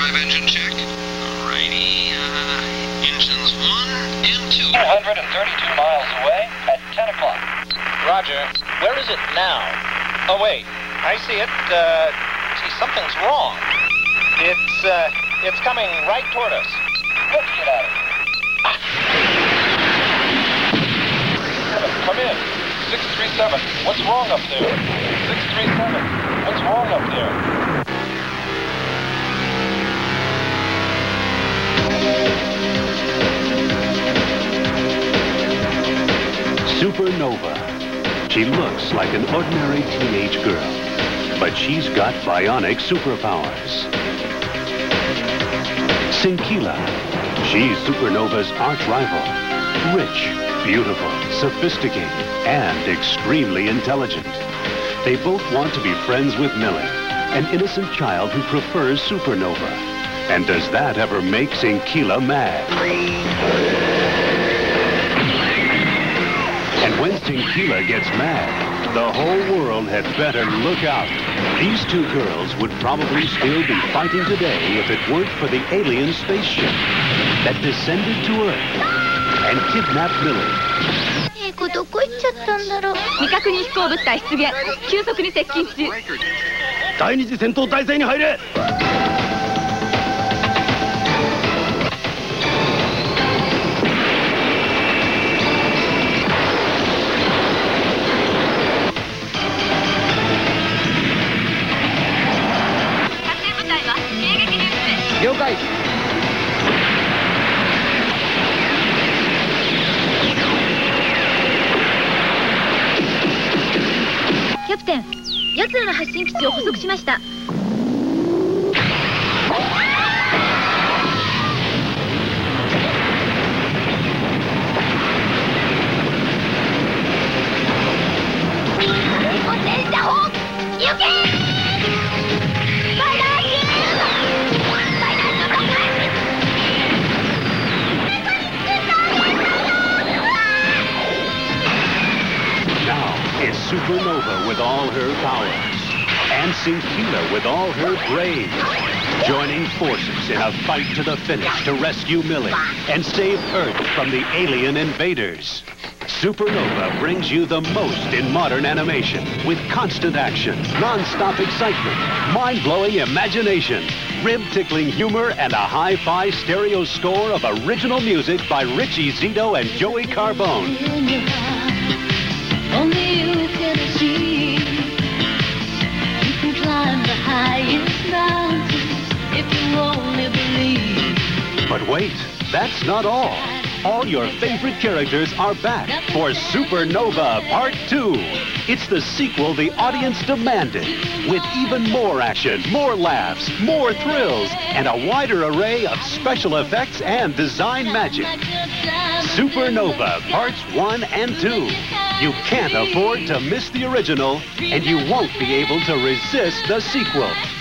drive engine check. Alrighty, uh, engines one and two. 232 miles away at 10 o'clock. Roger. Where is it now? Oh, wait. I see it. Uh, something's wrong. It's, uh, it's coming right toward us. Let's get out of here. Ah. Come in. 637. What's wrong up there? 637. What's wrong up there? Supernova. She looks like an ordinary teenage girl, but she's got bionic superpowers. Sinkila. She's Supernova's arch rival. Rich, beautiful, sophisticated, and extremely intelligent. They both want to be friends with Millie, an innocent child who prefers Supernova. And does that ever make Sinkila mad? And when Sinkila gets mad, the whole world had better look out. These two girls would probably still be fighting today if it weren't for the alien spaceship that descended to Earth and kidnapped Millie. 英子どこ行っちゃったんだろう未確認飛行物体出現急速に接近中第二次戦闘態勢に入れ 奴らの発信基地を捕捉しました。Now it's Supernova with all her powers. And Sinkila with all her brains. Joining forces in a fight to the finish to rescue Millie and save Earth from the alien invaders. Supernova brings you the most in modern animation with constant action, non-stop excitement, mind-blowing imagination, rib-tickling humor, and a hi-fi stereo score of original music by Richie Zito and Joey Carbone. But wait, that's not all. All your favorite characters are back for Supernova Part 2. It's the sequel the audience demanded, with even more action, more laughs, more thrills, and a wider array of special effects and design magic. Supernova Parts 1 and 2. You can't afford to miss the original, and you won't be able to resist the sequel.